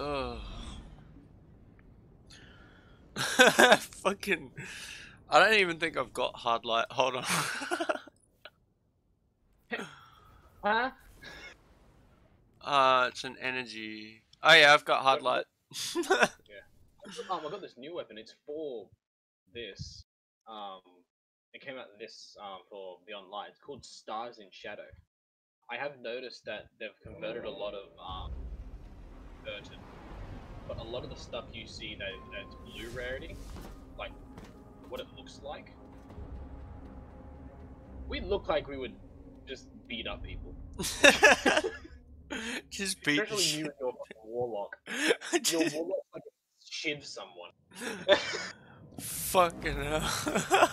Oh. Fucking. I don't even think I've got hard light. Hold on. Huh? uh, it's an energy. Oh yeah, I've got hard light. yeah. Um, I got this new weapon. It's for this. Um, it came out this um for Beyond Light. It's called Stars in Shadow. I have noticed that they've converted a lot of um Burton, but a lot of the stuff you see that that's blue rarity, like what it looks like. We look like we would just beat up people. Just beat. Especially you and your fucking warlock. Your warlock like shiv someone. fucking hell.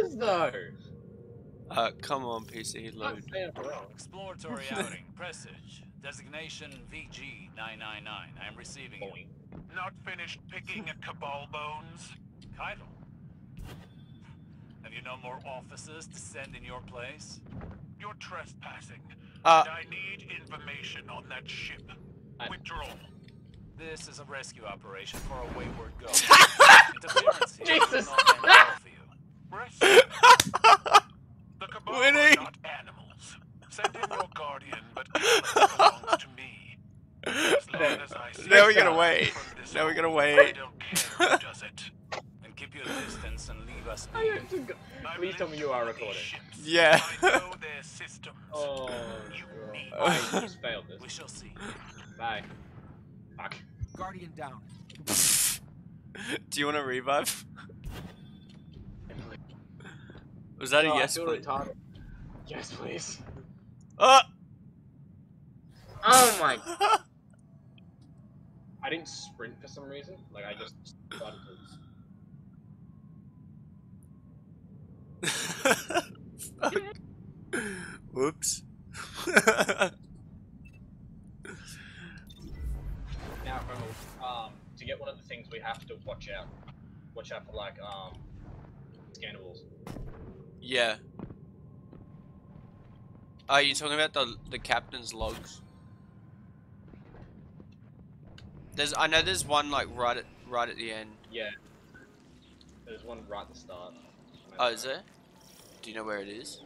does though. uh, come on, PC, load. say I'm wrong. Exploratory outing, presage. Designation VG999. I am receiving it. Boing. Not finished picking at Cabal Bones? Kaido. Have you no more officers to send in your place? You're trespassing. Uh, and I need information on that ship. I- Withdraw. This is a rescue operation for a wayward ghost. Interference here will Jesus. not end well for you. Rest. the Cabal Winnie. are not animals. Send in your guardian, but Alex belongs to me. As long as I see Now we're gonna wait. from this Now we gotta wait. I don't care who does it. And keep your distance and leave us I have to go- Please tell me you are recording. Yeah. I know their systems. Oh, You need I just failed We shall see. Bye. Fuck. Guardian down. Do you want to revive? Was that a Oh, I yes, feel please? retarded. Yes, please. Oh! Oh my! I didn't sprint for some reason. Like I just started to. Whoops. Now, Colonel, um, to get one of the things we have to watch out. Watch out for like um, scannables. yeah. Are you talking about the the captain's logs? There's I know there's one like right at right at the end. Yeah. There's one right at the start. Oh, is there? Do you know where it is?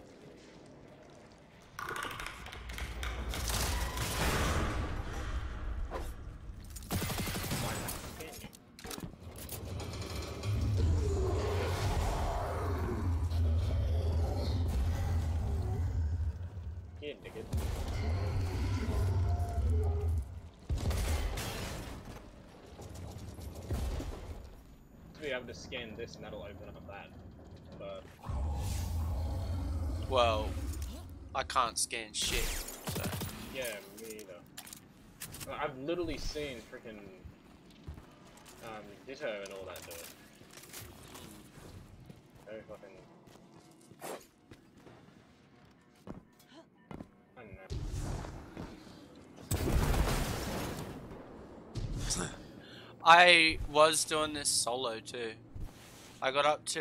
Scan this and that'll open up that. But Well, I can't scan shit. So. yeah, me either. I've literally seen freaking um, Ditto and all that do it. Very fucking. I don't know. I was doing this solo too. I got up to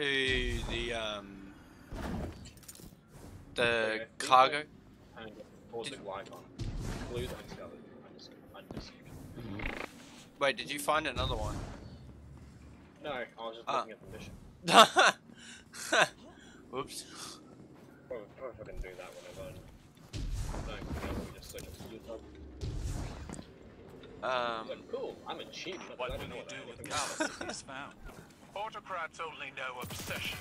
the um the Yeah, cargo. And pause Did- the icon. Clues undiscovered. Undis- undis- Wait, did you find another one? No, I was just Ah. looking at the mission. Whoops. Probably, probably fucking do that whenever. No, you know, we just search up YouTube. Um, Like, cool, I'm a cheat. but What I will don't know you what do I- with what Calus if he found? Autocrats only know obsession.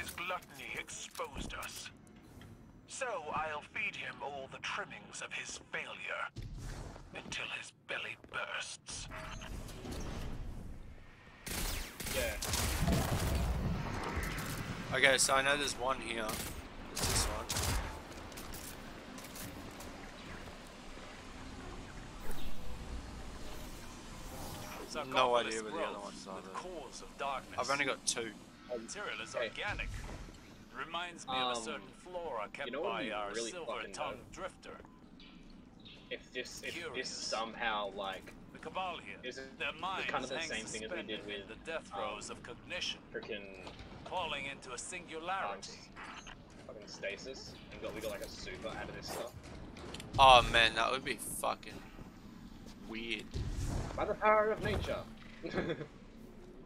His gluttony exposed us. So I'll feed him all the trimmings of his failure. Until his belly bursts. Yeah. okay, so I know there's one here. There's this one. No idea Sarcophagus where the other ones are, with though. of darkness. I've only got two. The Material is Hey. organic. Reminds me of a Um, certain flora kept know what by would be our really silver-tongued drifter. If this, if Curious. this somehow like The Cabal here. Is it- Their minds kind of the same thing as we did with, the death um, throes of cognition, freaking falling into a um, singularity. fucking stasis and got we got like a super out of this stuff. Oh man, that would be fucking weird. By the power of nature. By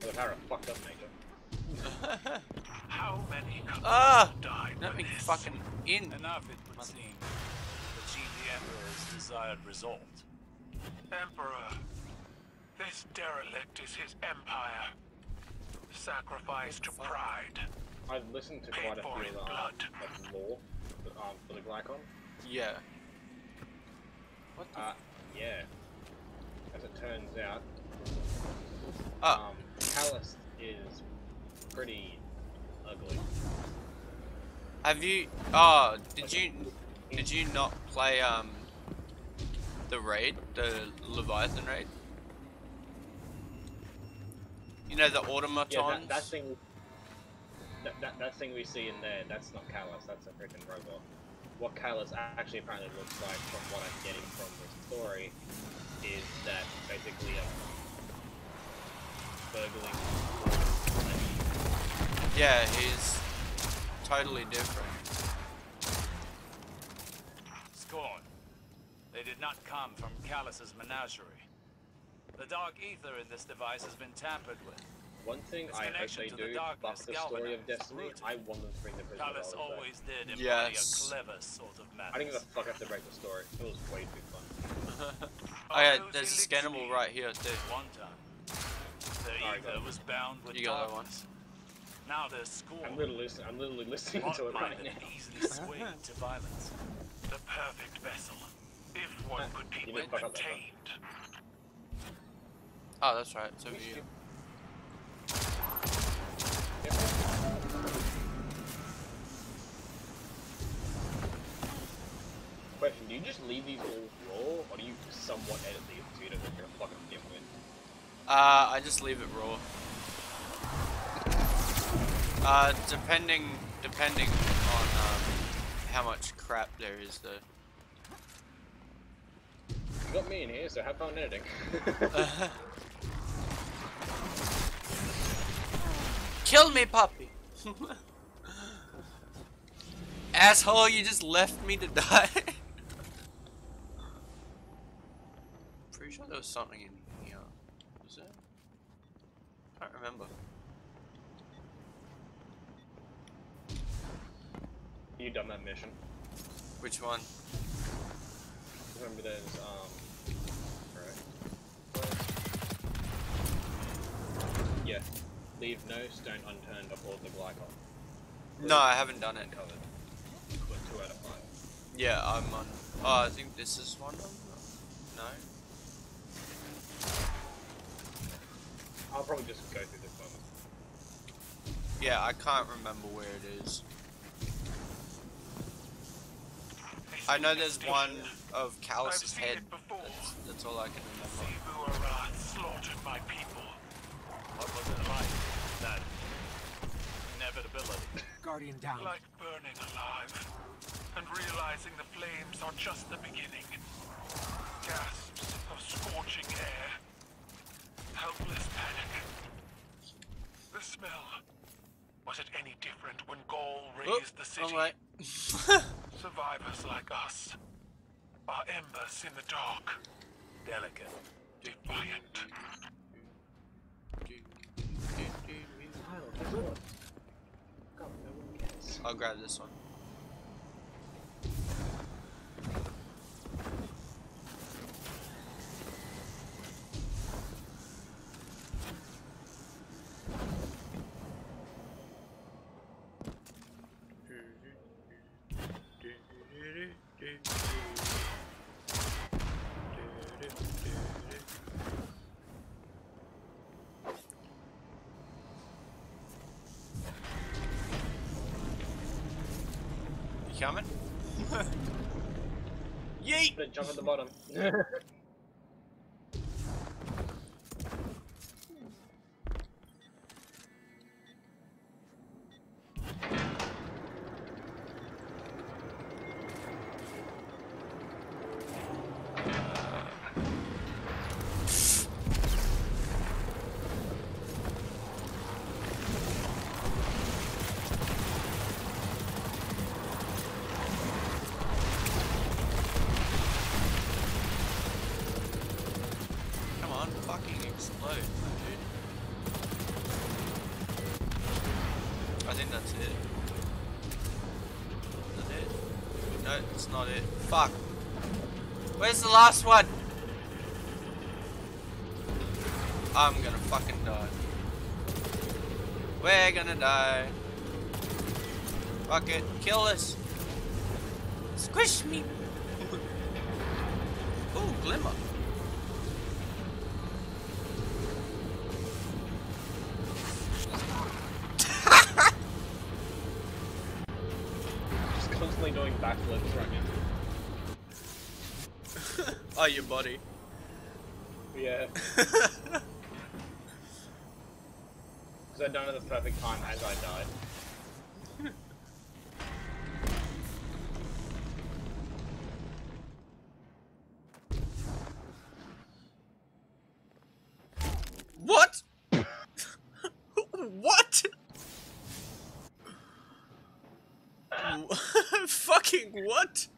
the power of fucked up nature. How many could Ah! died Let me this? fucking in. Enough, it would seem, to achieve the Emperor's desired result. Emperor, this derelict is his empire. Sacrifice to pride. I've listened to quite a few in of, blood. of lore for the Glykon. Yeah. What the? Uh, yeah. As it turns out, oh, um, Calus is pretty ugly. have you? Oh, did you? Did you not play um the raid, the Leviathan raid? You know the automatons. Yeah, that, that thing. That, that, that thing we see in there, that's not Calus, that's a freaking robot. What Calus actually apparently looks like, from what I'm getting from the story, is that basically a burgling. Yeah, he's totally different. Scorn. They did not come from Calus's menagerie. The dark ether in this device has been tampered with. One thing Its I hope they do, darkness the story of Destiny, rooted. I want them to bring the Prisoner of Calus Oz back. always did embody Yes. a clever sort of madness. I didn't give a fuck after break the story. It was way too fun. Oh yeah, there's a scannable right here too. One time, the Alright, ether was bound with You got that one. Now there's scorn. I'm literally listening. I'm literally listening to it right now. easily swayed to violence. The perfect vessel. If one could be You didn't fuck up that Oh, that's right. It's over here. Question: Do you just leave these all raw, or do you somewhat edit these so you don't a fucking dimwit? Uh, I just leave it raw. Uh, depending depending on um, how much crap there is though. You got me in here, so have fun editing. Kill me, puppy! Asshole, you just left me to die. Pretty sure there was something in here. Was there? Can't remember. you done that mission? Which one? Remember there's um. Alright. Yeah. Leave no stone unturned aboard the Glykon. No, I haven't done it. Covered. Put two out of five. Yeah, I'm on. Oh, I think this is one of them. No. I'll probably just go through this one. Yeah, I can't remember where it is. I know there's one of Calus's head. before. That's, that's all I can remember. Savathûn slaughtered my people. What was it like? That inevitability. Guardian down. Like burning alive. And realizing the flames are just the beginning. Gasps of scorching air. Helpless panic. The smell. Was it any different when Ghaul Oh, raised the city? wrong. Survivors like us are embers in the dark, Delicate. defiant. I'll grab this one. You coming? Yeet! Jump at the bottom. The last one? I'm gonna fucking die. We're gonna die. Fuck it. Kill us. Squish me. I done it at the perfect time as I died. what? what? Fucking what?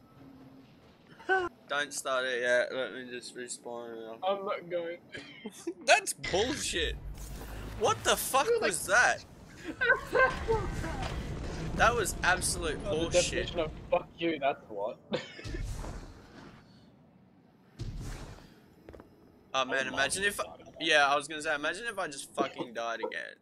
Don't start it yet. Let me just respawn. now. I'm not going. That's bullshit. What the fuck was that? That was absolute the bullshit. of fuck you, that's what. Oh man, imagine if. Yeah, I was gonna say, imagine if I just fucking died again.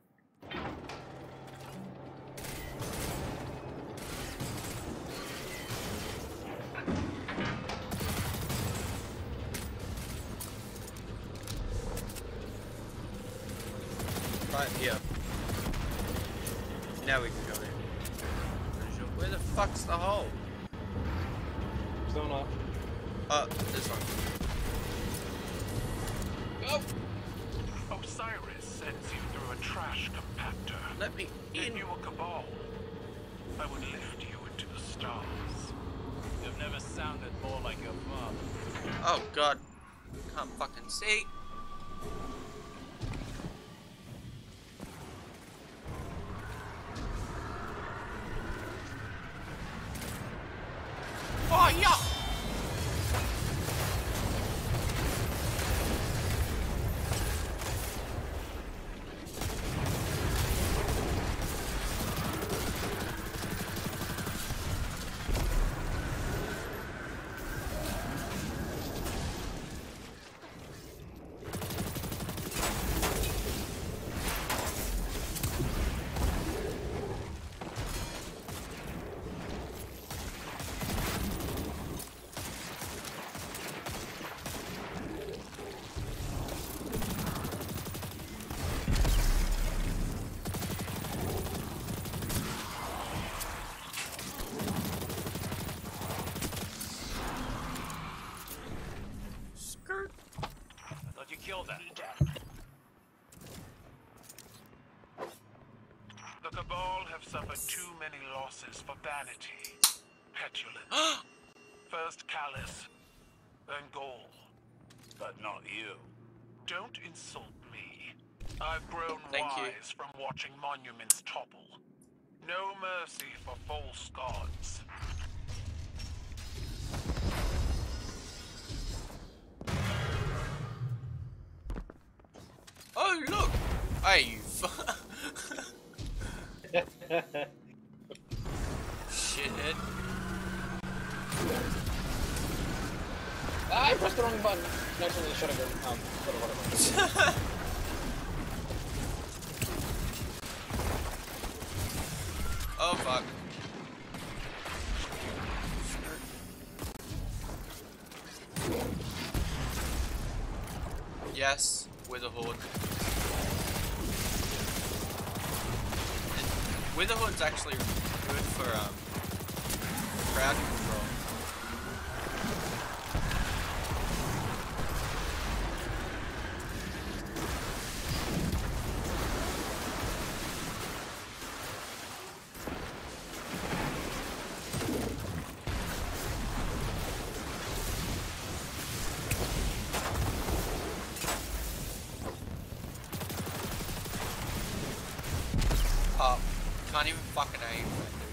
Vanity, petulance. First Calus, then Ghaul. But not you. Don't insult me. I've grown Thank you. wise from watching monuments topple. No mercy for false gods. Oh look. Hey you. fu- Shithead. I pressed the wrong button. Next one, should have been. Um, whatever. Oh fuck. Yes, with a horde. Witherhoard's actually good for um crowd control. Oh, can't even fucking aim, dude.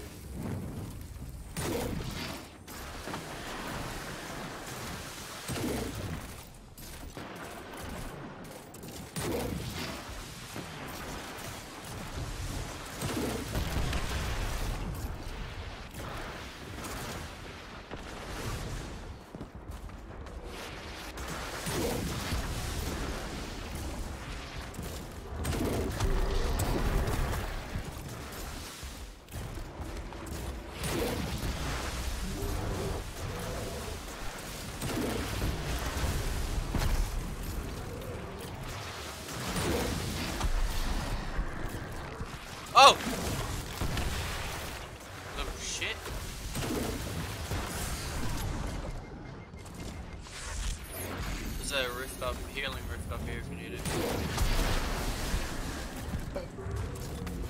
There's a rift up, healing rift up here if you need it.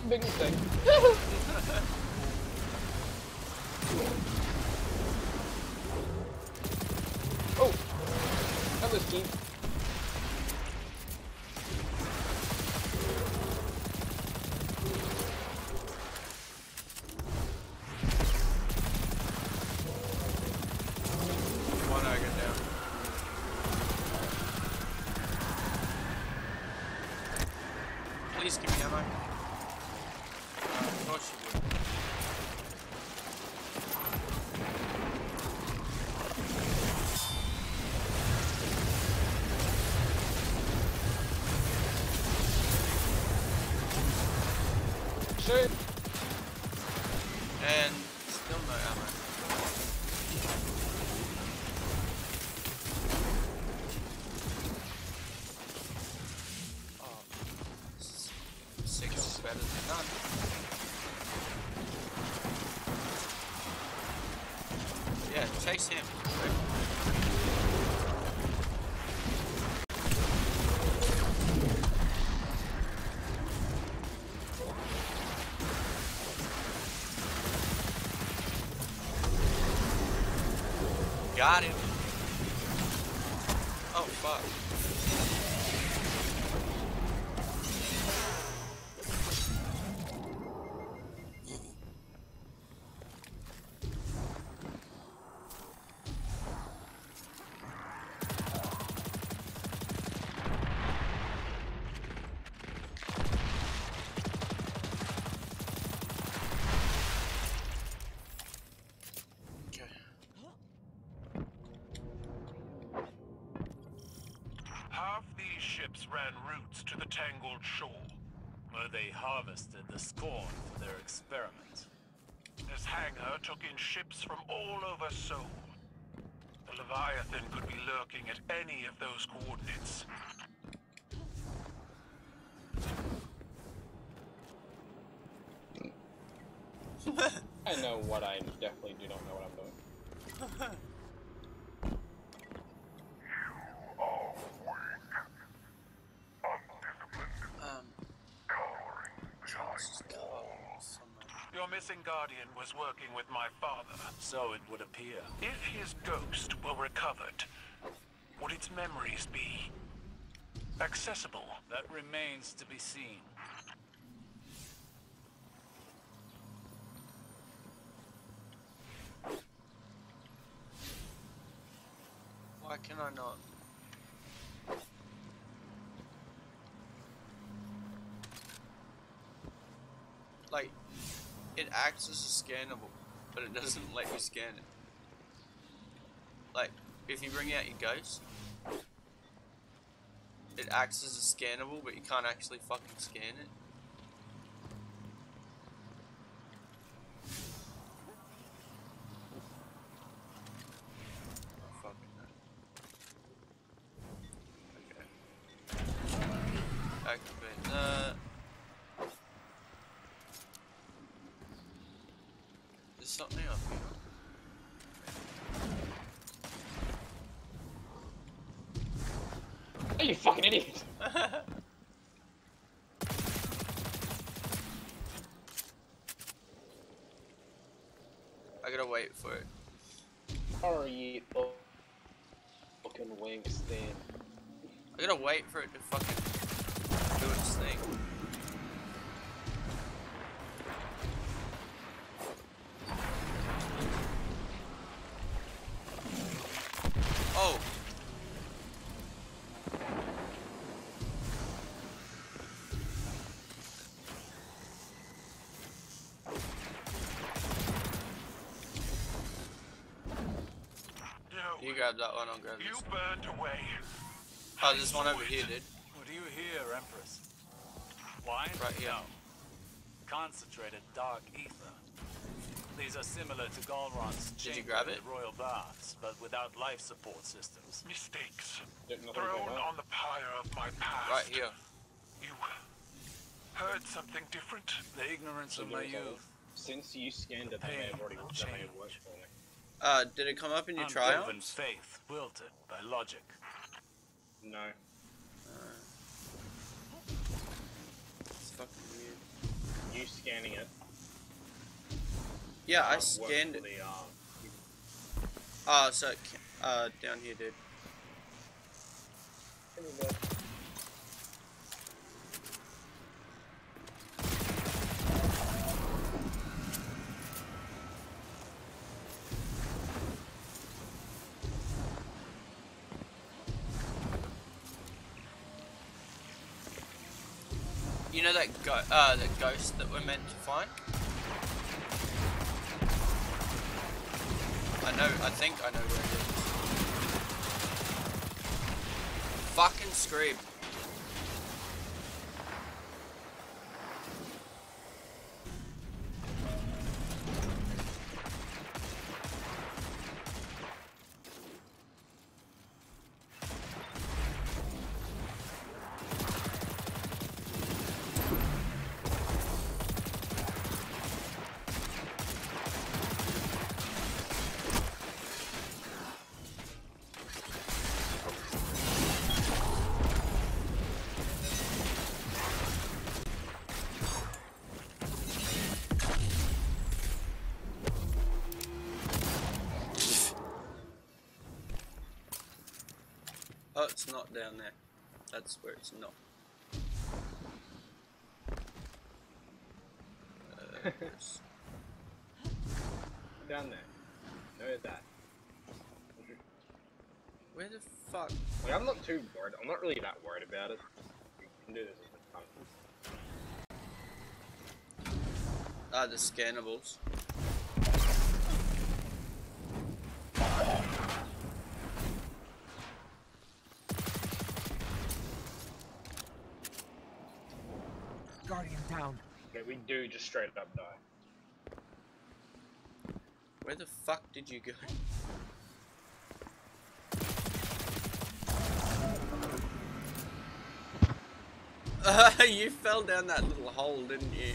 Big mistake. oh! That was cheap. One I get down. Please give me ammo. Uh, Got him. They harvested the scorn for their experiments. This hangar took in ships from all over Sol. The Leviathan could be lurking at any of those coordinates. I know what I definitely do not know what I'm doing. Um. Just go somewhere. Your missing guardian was working with my father. So it would appear. If his ghost were recovered, would its memories be accessible? That remains to be seen. Why can I not? Like, it acts as a scannable, but it doesn't let you scan it. Like, if you bring out your ghost, it acts as a scannable, but you can't actually fucking scan it. Oh, fucking no. Okay. Activate that. There's something up here. Hey, you fucking idiot! I gotta wait for it. Hurry, oh, fucking winks then. I gotta wait for it to fucking do its thing. Oh. No. You grab that one, I'll grab You this. burned away. Oh, there's one over here, dude. What do you hear, Empress? Wine? Right here. No. Concentrated dark ether. These are similar to Galron's Did you grab it? royal baths, but without life support systems. Mistakes. Thrown on the pyre of my past. Right here. You heard something different? The ignorance of my youth. Since you scanned it, that may have already that may have worked for me. Uh, did it come up in your trial? Unproven faith wilted by logic. No. Uh, it's fucking weird. You scanning it. Yeah, I um, scanned it. The, um, Oh, so uh, down here, dude. Know that go- uh, ghost that we're meant to find? I know, I think I know where it is. Fucking scream. Oh, it's not down there. That's where it's not. Uh, Down there. Know that. where the fuck? Like, I'm not too worried. I'm not really that worried about it. We can do this as a. Ah, the scannables. Guardian down. Okay, we do just straight up die. Where the fuck did you go? You fell down that little hole, didn't you?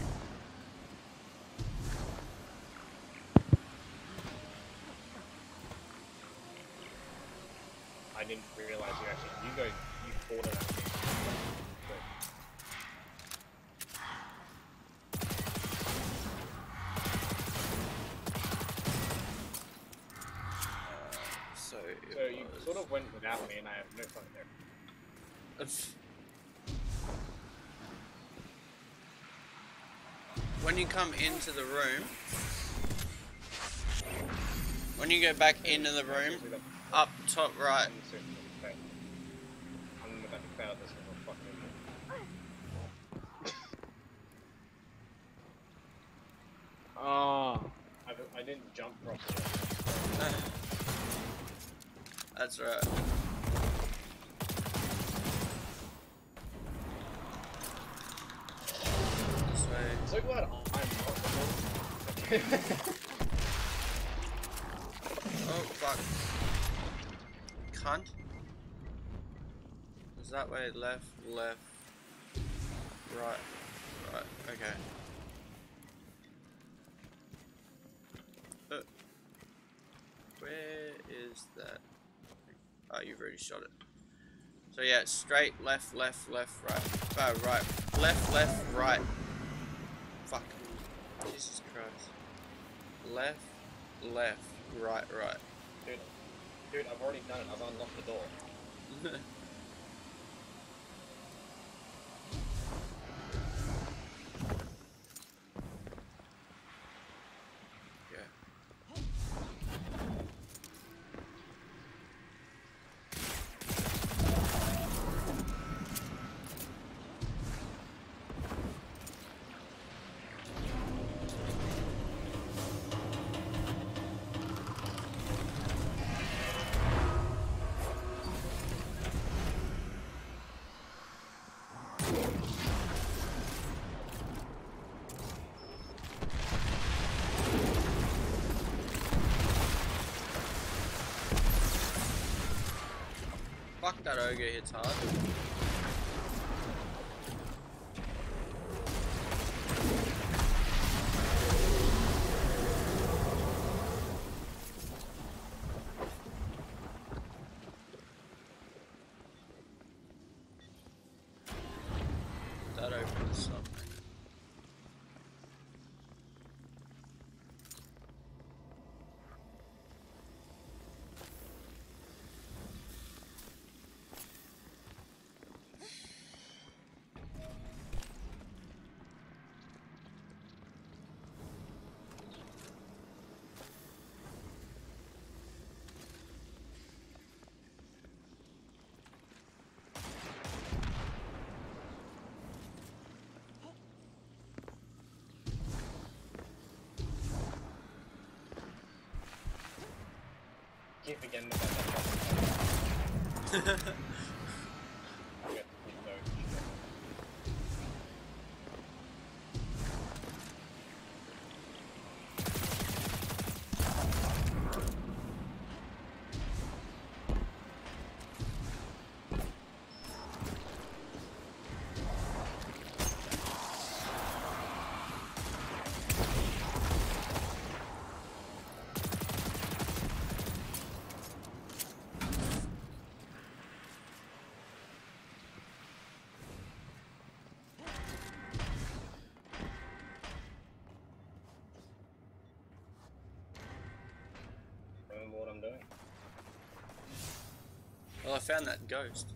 When you come into the room, when you go back into the room, up top right, I'm certain that we failed. I'm about to fail this little fucking. Oh, I, I didn't jump properly. that's right. So glad I'm Oh fuck. Cunt. Is that way left, left, right, right, okay. Uh, where is that? Oh, you've already shot it. So yeah, straight, left, left, left, right. Oh, right. Left, left, right. Jesus Christ. Left, left, right, right. Dude, dude, I've already done it. I've unlocked the door. Fuck that ogre hits hard. Gif again Well, I found that ghost.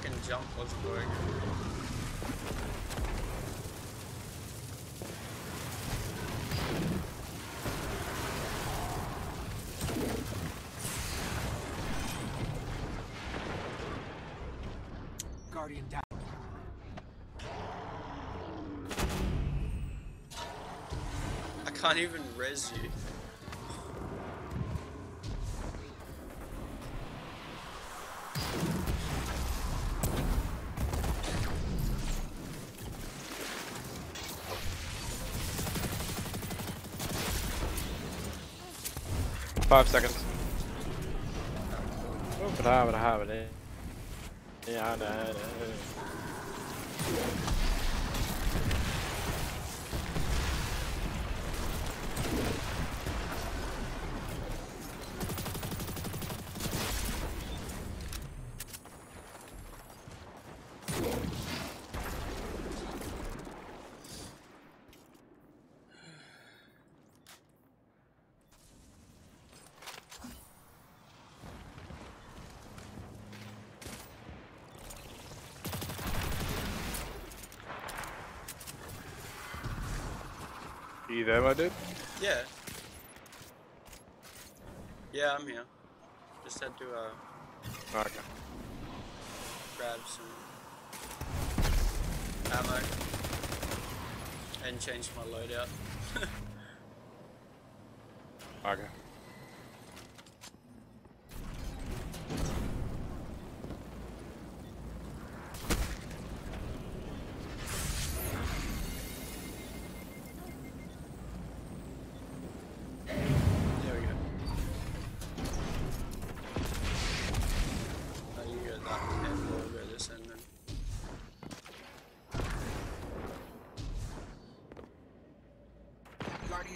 Fucking jump wasn't. Guardian down. I can't even res you. Five seconds. It. Yeah, I know.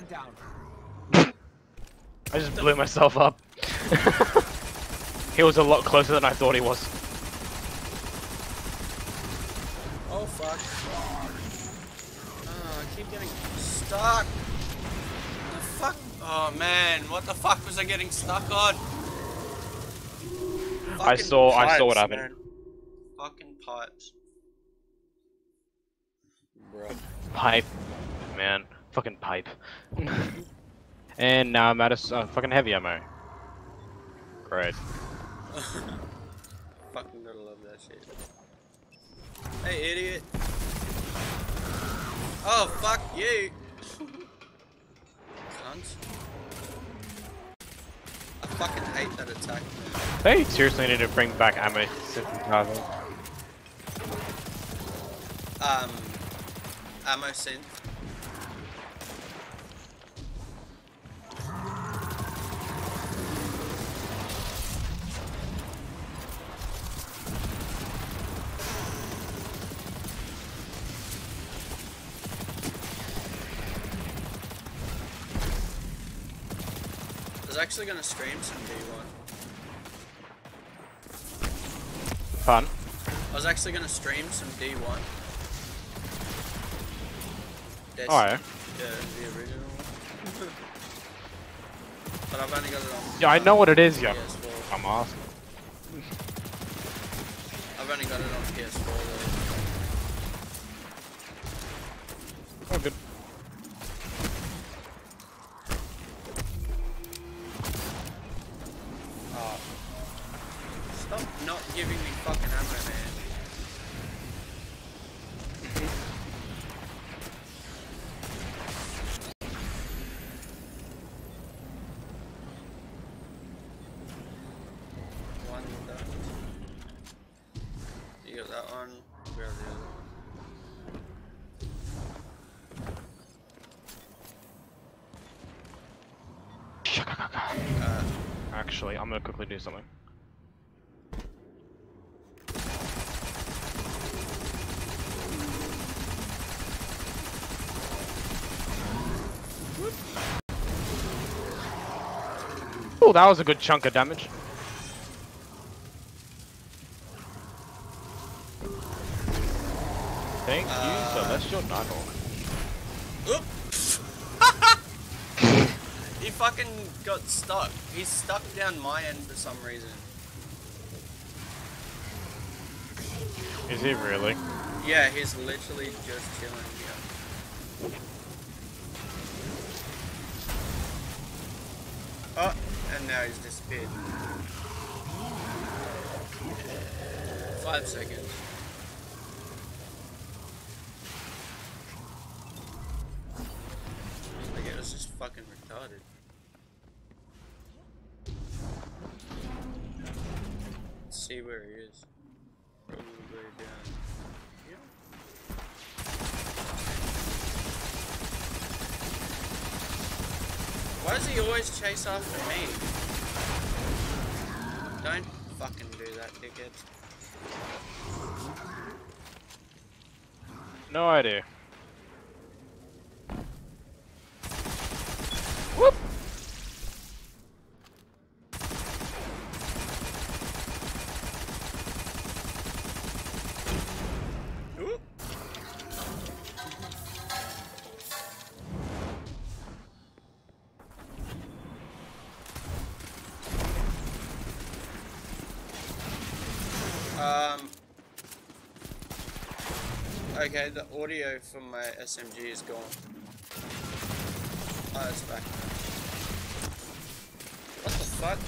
Guardian down. I just blew myself up. he was a lot closer than I thought he was. Oh fuck. Oh, I keep getting stuck. The fuck? Oh man, what the fuck was I getting stuck on? I Fucking saw- I saw what happened. man. Fucking pipes. Bruh. Pipe, man. Fucking pipe. and now I'm out of uh, fucking heavy ammo. Great. Fucking gotta love that shit. Hey, idiot. Oh, fuck you. Cunt. I fucking hate that attack. They seriously need to bring back ammo synthesizer. Um, ammo synth. Actually gonna stream some D1. Fun. I was actually gonna stream some D1. Des- Oh yeah. Yeah, the original but I've only got it on. Yeah, I know what it is, yeah. PS4. I'm asking. I've only got it on PS4 Oh, good. Actually, I'm gonna quickly do something. Oh, that was a good chunk of damage. Thank you, uh, Celestial Nighthawk. Oop! he fucking got stuck. He's stuck down my end for some reason. Is he really? Yeah, he's literally just chilling here. Oh, and now he's disappeared. Five seconds. Like it was just fucking retarded. Let's see where he is. Probably down here. Why does he always chase after me? Don't fucking do that, dickhead. No idea. Whoop! Okay, the audio from my SMG is gone. Oh, it's back. What the fuck?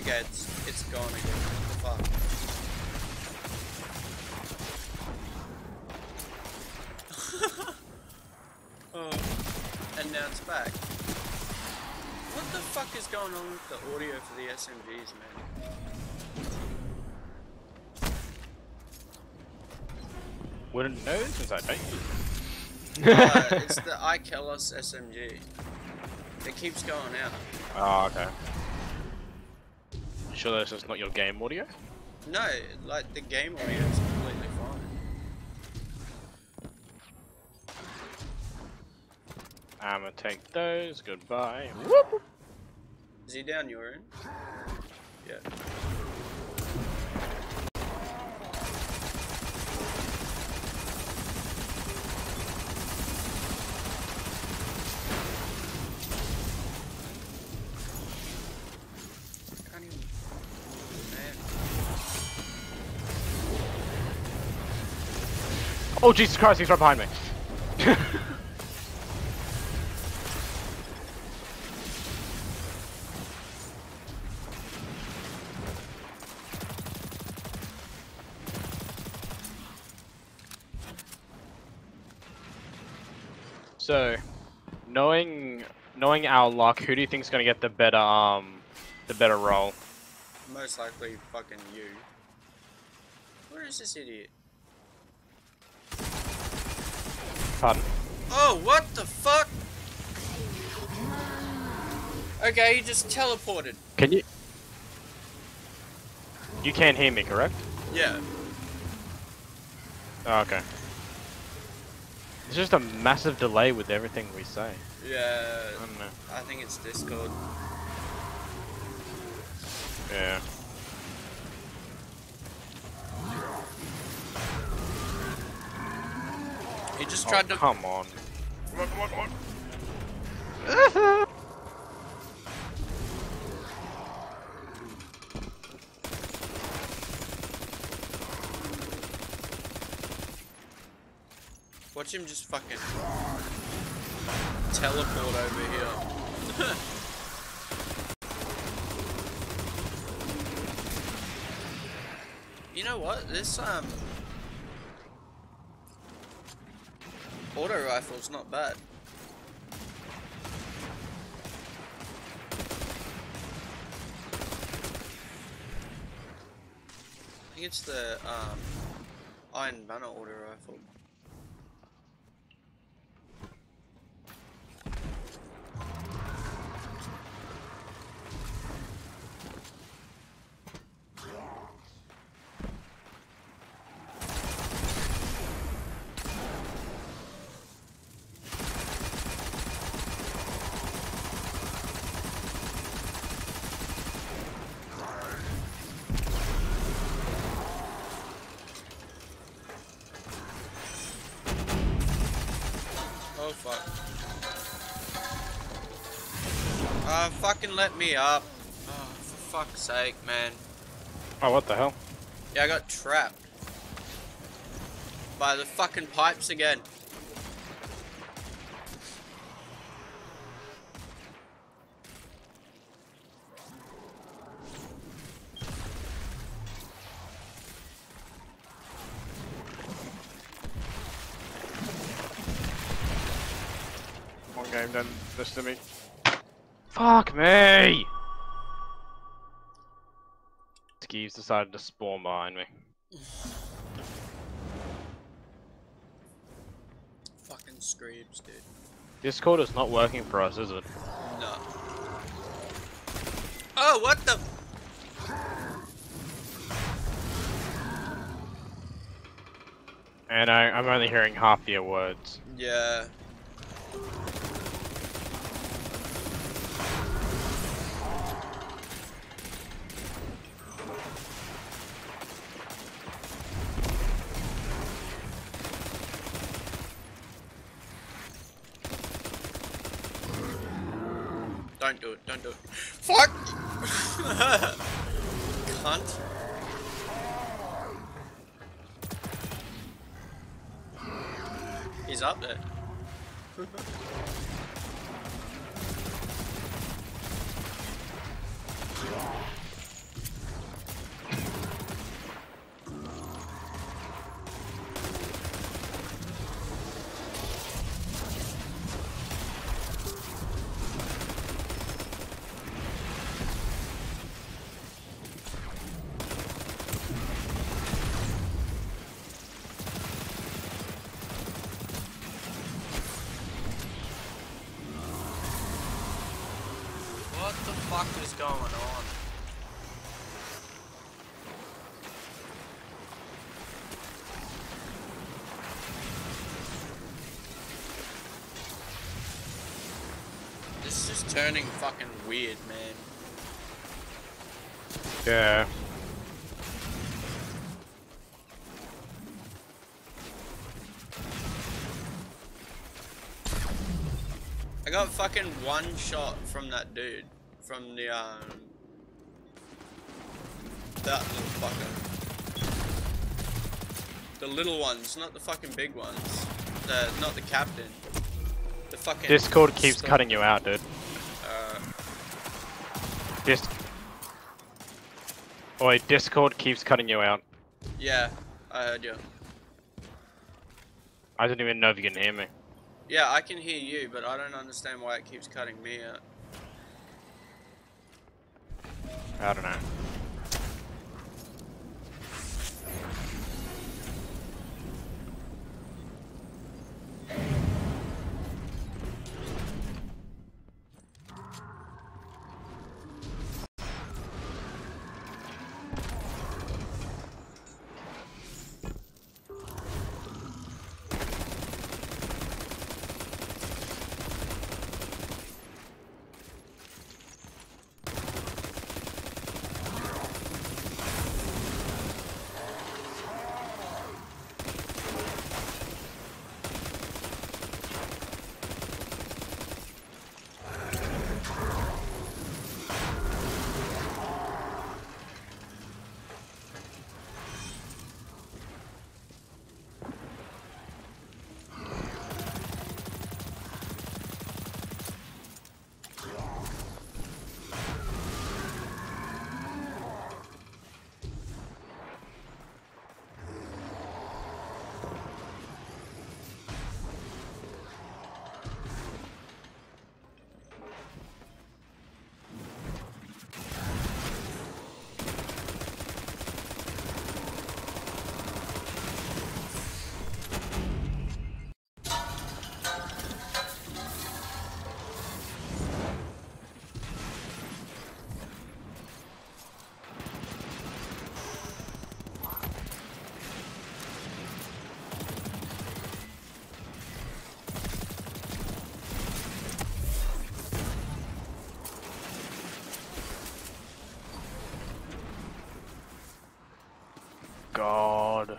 Okay, it's it's gone again. Wouldn't know since I don't use Uh, it's the iKelos SMG. It keeps going out. oh, okay. Sure this is not your game audio? No, like the game audio is completely fine. I'ma take those, goodbye. Is he down your end? Yeah. Oh Jesus Christ, he's right behind me. so, knowing knowing our luck, who do you think's gonna get the better um the better role? Most likely fucking you. Where is this idiot? Pardon. Oh, what the fuck? Okay, he just teleported. Can you? You can't hear me, correct? Yeah. Oh, okay. It's just a massive delay with everything we say. Yeah. I don't know. I think it's Discord. Yeah. He just Oh, tried to. come on. Watch him just fucking teleport over here. you know what? This um auto rifle's not bad. I think it's the um Iron Banner auto rifle. Uh, fucking let me up. Oh, for fuck's sake, man. Oh, what the hell? Yeah, I got trapped. By the fucking pipes again. One game done this to me. Fuck me! Skeeves decided to spawn behind me. Fucking screams, dude. Discord is not working for us, is it? No. Oh, what the? And I, I'm only hearing half your words. Yeah. Don't do it, don't do it. Fuck! Cunt. He's up there. What the fuck is going on? This is just turning fucking weird, man. Yeah. I got fucking one shot from that dude. From the, um... That little fucker. The little ones, not the fucking big ones. The, not the captain. The fucking... Discord keeps stuff. cutting you out, dude. Uh, Dis. Wait, Discord keeps cutting you out. yeah, I heard you. I don't even know if you can hear me. Yeah, I can hear you, but I don't understand why it keeps cutting me out. I don't know. God.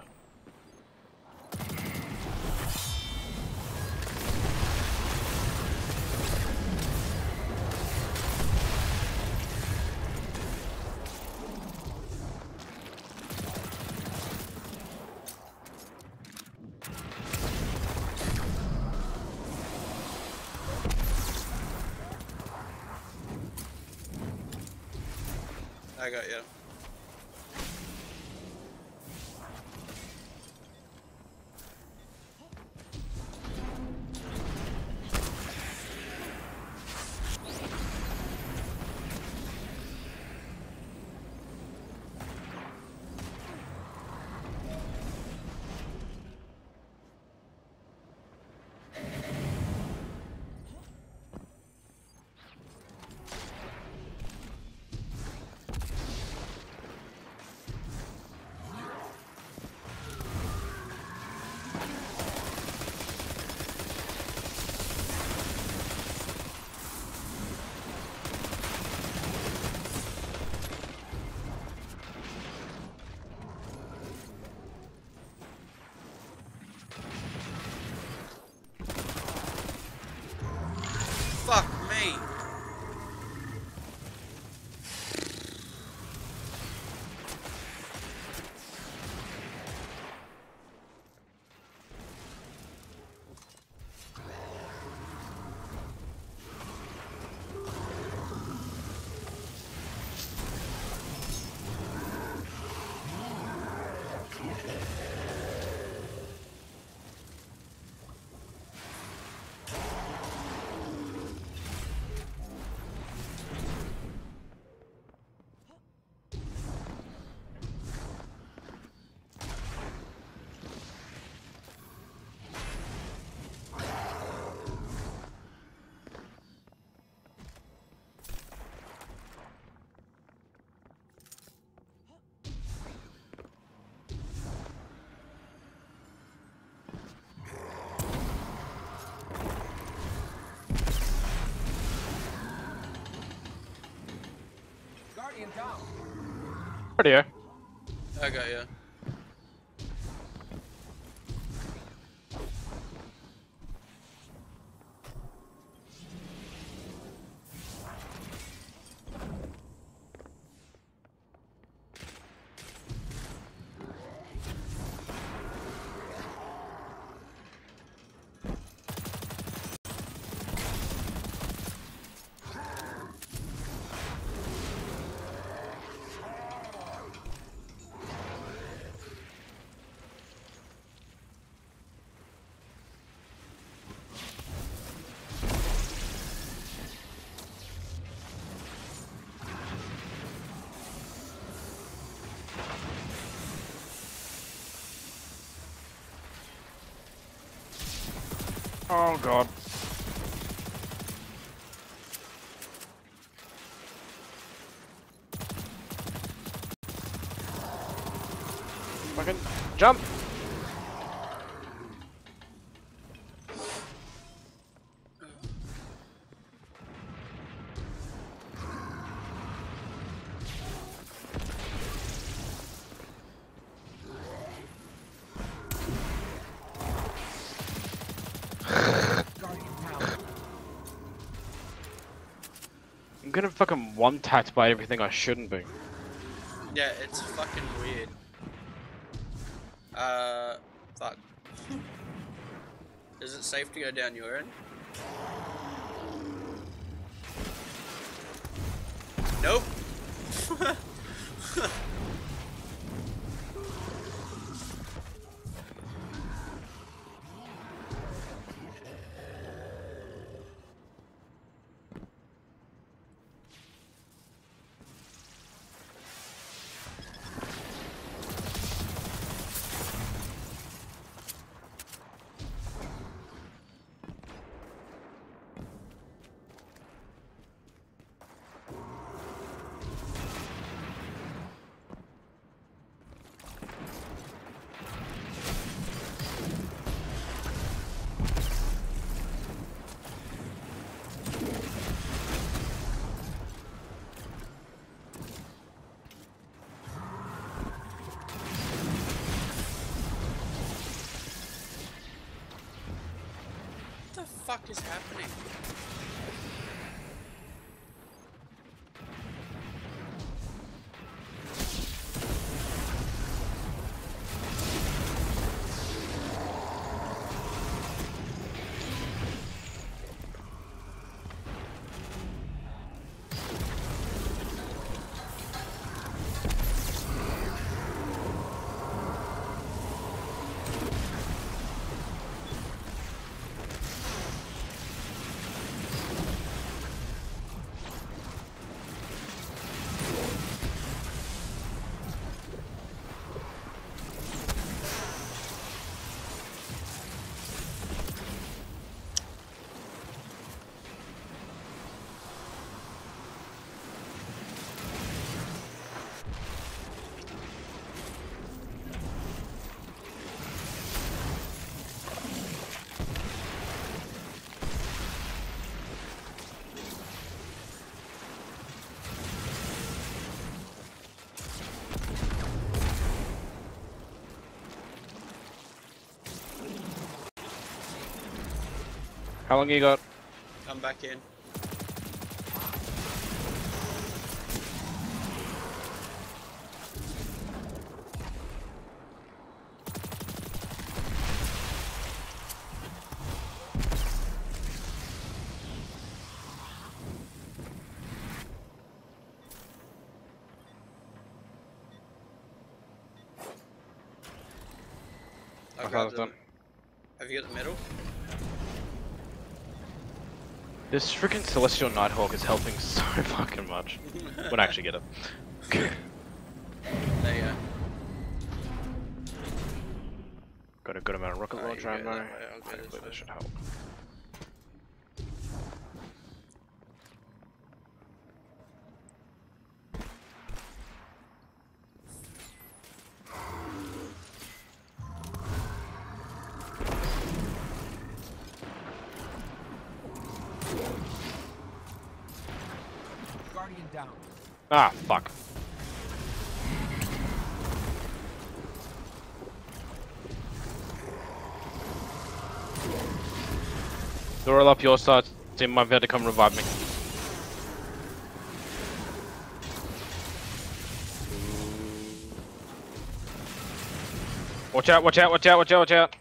I got you. Radio. I got you. Oh god. Fucking jump! I'm gonna fucking one-tapped by everything I shouldn't be. Yeah, it's fucking weird. Uh, fuck. Is it safe to go down your end? Nope. How long you got? Come back in. This freaking Celestial Nighthawk is helping so fucking much. When I actually get it. There you go. Got a good amount of rocket you launcher ammo. Hopefully this should help. Down. Ah, fuck. Door up your side. Team might be able to come revive me. Watch out, watch out, watch out, watch out, watch out.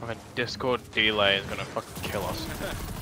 Fucking Discord delay is gonna fucking kill us.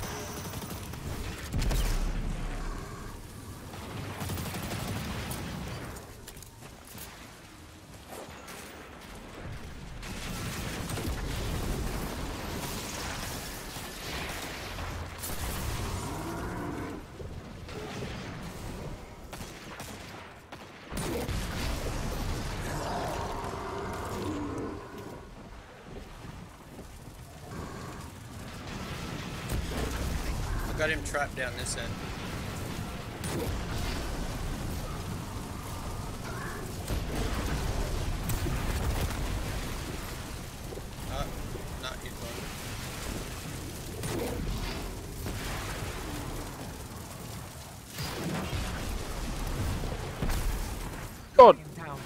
I got him trapped down this end. Ah, no, he's. God. Guardian down.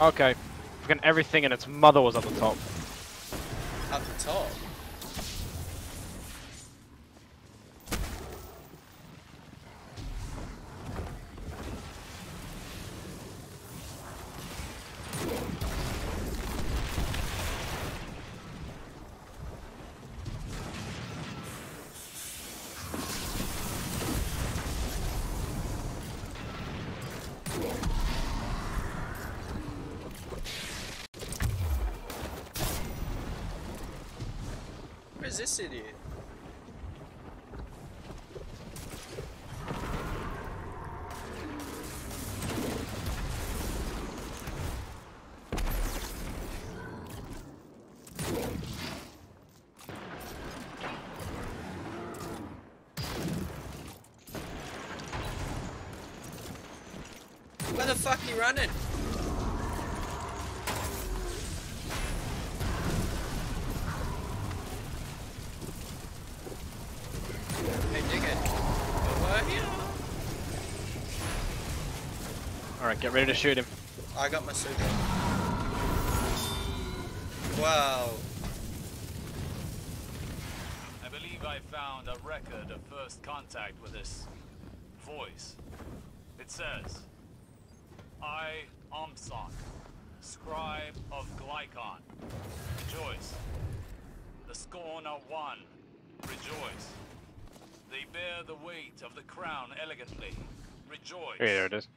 Okay. Fucking everything and its mother was at the top. Up the top. Where's this? Where the fuck are you running? Hey, dickhead. Over here. Alright, get ready to shoot him. I got my suit. Wow. I believe I found a record of first contact with this voice. It says, I, Omson, scribe of Glykon, rejoice. The scorn are one, rejoice. They bear the weight of the crown elegantly, rejoice. Hey, there it is.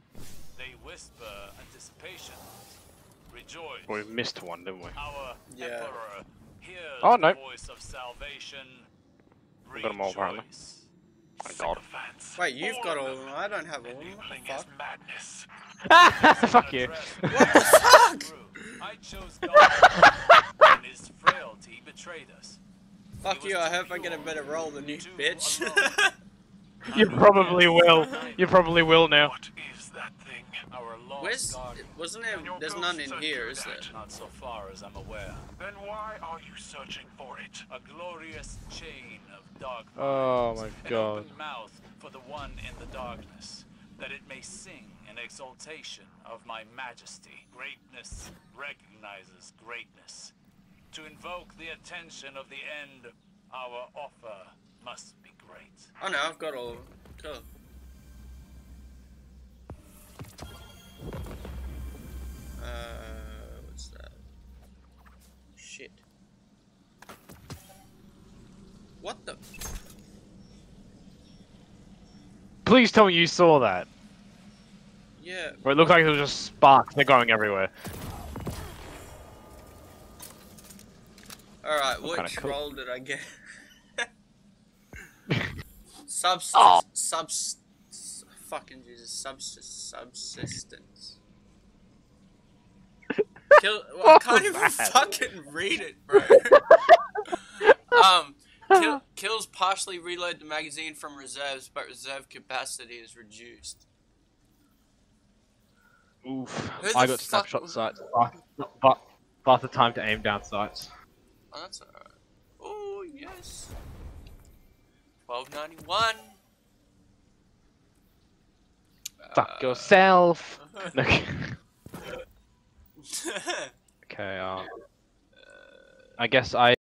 They whisper anticipation, rejoice. We missed one, didn't we? Our Yeah. Emperor hears Oh, no. the voice of salvation. We got 'em all, apparently. Rejoice. My god. Sycophants. Wait, you've got all of them. them. I don't have all of them. What Enabling the his fuck? madness. Fuck you. What the fuck? I chose God, and his frailty betrayed us. Fuck you, I hope I get a better roll than you, bitch. You probably will. You probably will now. What is that thing? Our lost Where's... Wasn't there... There's none in ghosts here, undo is there? Not so far as I'm aware. Then why are you searching for it? A glorious chain of dark Oh minds, my An god. open mouth for the one in the darkness, that it may sing in exaltation of my majesty. Greatness recognizes greatness. To invoke the attention of the end, our offer must be great. Oh no, I've got all. Cool. Uh, what's that? Shit. What the? Please tell me you saw that. Yeah. Where it looked like it was just sparks. They're going everywhere. Alright, What which cool. did I get? Subs. Oh. Subs. Fucking Jesus. Subs. Subsistence. Kill. Well, I can't even that? fucking read it, bro. um. Kill, kills partially reload the magazine from reserves, but reserve capacity is reduced. Oof. I got fuck snapshot was- sights. But, but, faster time to aim down sights. Oh, that's alright. Oh, yes. 1291. Fuck Uh, yourself. okay. Okay. Um. I guess I